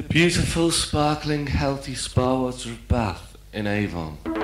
The beautiful, sparkling, healthy spa water Bath in Avon.